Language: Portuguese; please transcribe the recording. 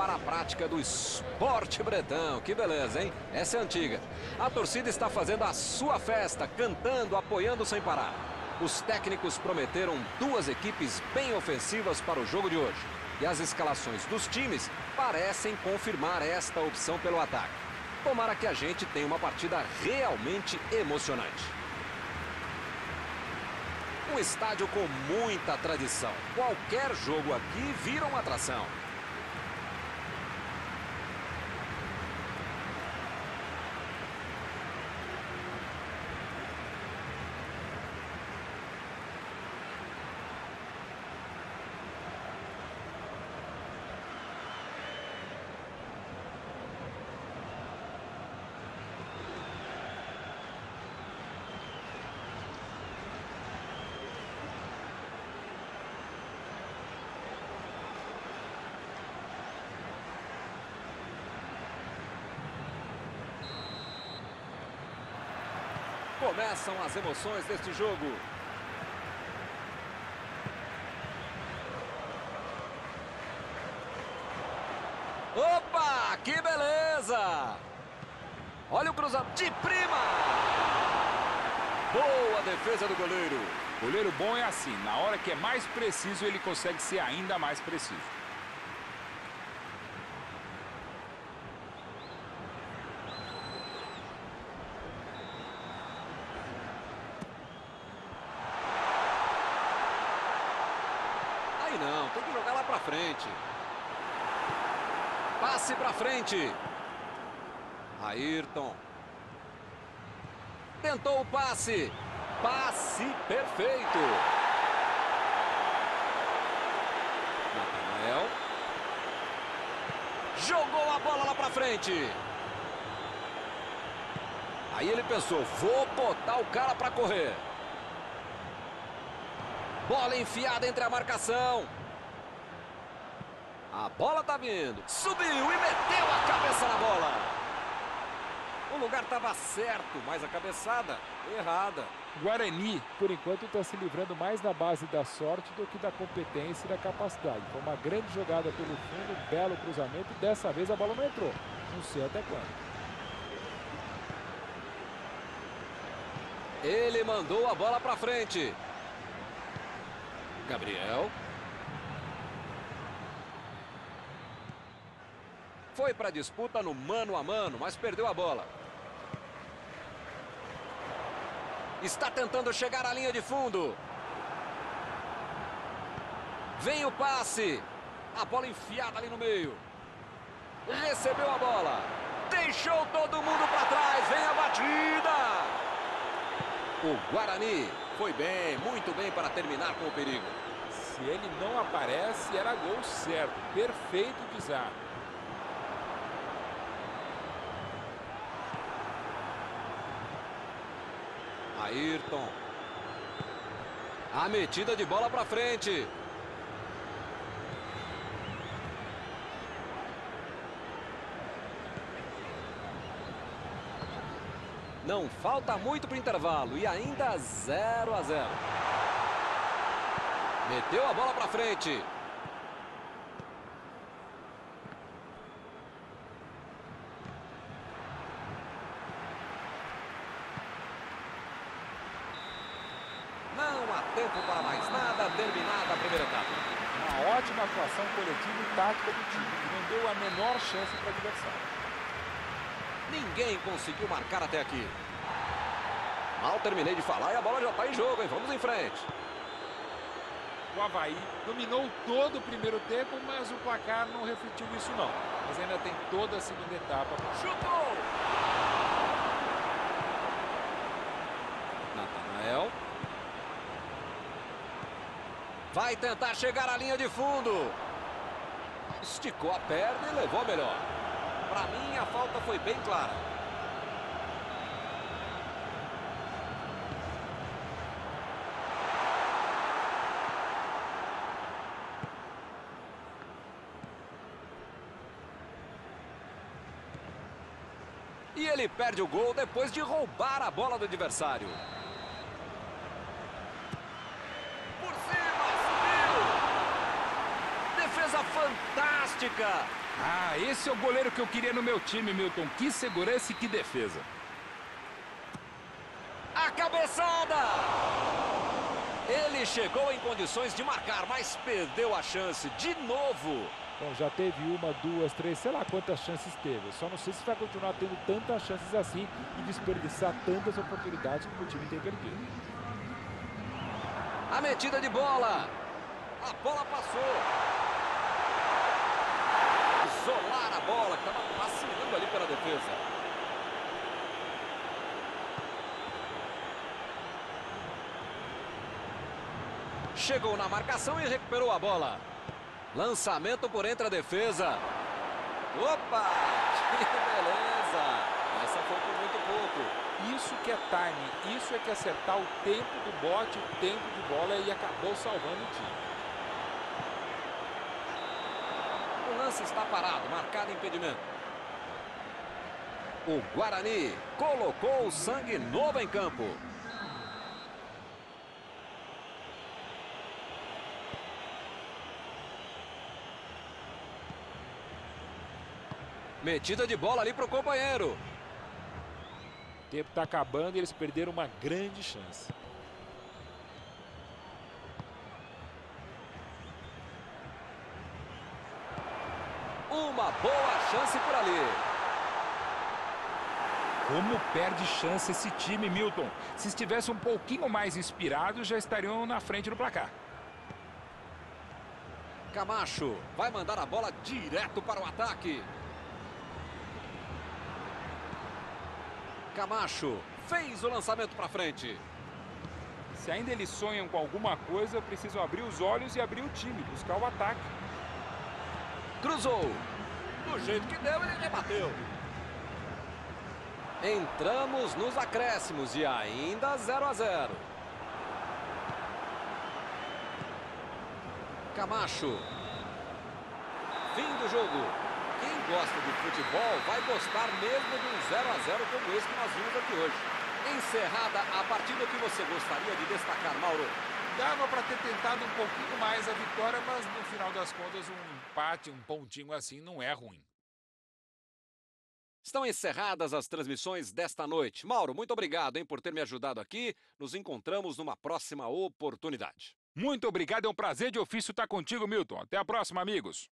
para a prática do esporte bretão. Que beleza, hein? Essa é antiga. A torcida está fazendo a sua festa, cantando, apoiando sem parar. Os técnicos prometeram duas equipes bem ofensivas para o jogo de hoje. E as escalações dos times parecem confirmar esta opção pelo ataque. Tomara que a gente tenha uma partida realmente emocionante. Um estádio com muita tradição. Qualquer jogo aqui vira uma atração. Começam as emoções deste jogo. Opa, que beleza! Olha o cruzamento de prima! Boa defesa do goleiro. Goleiro bom é assim, na hora que é mais preciso, ele consegue ser ainda mais preciso. Aí não, tem que jogar lá pra frente. Passe pra frente. Ayrton. Tentou o passe. Passe perfeito. Natanael. Jogou a bola lá pra frente. Aí ele pensou, vou botar o cara pra correr. Bola enfiada entre a marcação. A bola tá vindo. Subiu e meteu a cabeça na bola. O lugar estava certo, mas a cabeçada errada. Guarani, por enquanto, está se livrando mais na base da sorte do que da competência e da capacidade. Foi uma grande jogada pelo fundo, um belo cruzamento e dessa vez a bola não entrou. Não sei até quando. Ele mandou a bola para frente. Gabriel. Foi para a disputa no mano a mano, mas perdeu a bola. Está tentando chegar à linha de fundo. Vem o passe. A bola enfiada ali no meio. Recebeu a bola. Deixou todo mundo para trás. Vem a batida. O Guarani foi bem, muito bem para terminar com o perigo. Se ele não aparece, era gol certo. Perfeito desarme. Ayrton. A metida de bola para frente. Não falta muito para o intervalo e ainda 0 a 0. Meteu a bola para frente. Não há tempo para mais nada, terminada a primeira etapa. Uma ótima atuação coletiva e tática do time, que não deu a menor chance para o adversário. Ninguém conseguiu marcar até aqui. Mal terminei de falar e a bola já está em jogo, hein? Vamos em frente. O Havaí dominou todo o primeiro tempo, mas o placar não refletiu isso não. Mas ainda tem toda a segunda etapa. Chutou! Natanael. Vai tentar chegar à linha de fundo. Esticou a perna e levou melhor. Para mim, a falta foi bem clara. E ele perde o gol depois de roubar a bola do adversário. Por cima, subiu! Defesa fantástica. Ah, esse é o goleiro que eu queria no meu time, Milton. Que segurança e que defesa. A cabeçada! Ele chegou em condições de marcar, mas perdeu a chance de novo. Bom, já teve uma, duas, três, sei lá quantas chances teve. Só não sei se vai continuar tendo tantas chances assim e desperdiçar tantas oportunidades como o time tem perdido. A metida de bola. A bola passou. Isolar a bola, que estava vacilando ali pela defesa. Chegou na marcação e recuperou a bola. Lançamento por entre a defesa. Opa! Que beleza! Essa foi por muito pouco. Isso que é time, isso é que é acertar o tempo do bote, o tempo de bola e acabou salvando o time. O lance está parado, marcado impedimento. O Guarani colocou o sangue novo em campo. Metida de bola ali para o companheiro. O tempo está acabando e eles perderam uma grande chance. Uma boa chance por ali. Como perde chance esse time, Milton. Se estivesse um pouquinho mais inspirado, já estariam na frente do placar. Camacho vai mandar a bola direto para o ataque. Camacho fez o lançamento para frente. Se ainda eles sonham com alguma coisa, precisam abrir os olhos e abrir o time, buscar o ataque. Cruzou. Do jeito que deu, ele rebateu. Entramos nos acréscimos e ainda 0 a 0. Camacho. Fim do jogo. Quem gosta de futebol vai gostar mesmo de um 0 a 0 como esse que nós vimos aqui hoje. Encerrada a partida que você gostaria de destacar, Mauro? Dava para ter tentado um pouquinho mais a vitória, mas no final das contas um empate, um pontinho assim não é ruim. Estão encerradas as transmissões desta noite. Mauro, muito obrigado hein, por ter me ajudado aqui. Nos encontramos numa próxima oportunidade. Muito obrigado, é um prazer de ofício estar contigo, Milton. Até a próxima, amigos.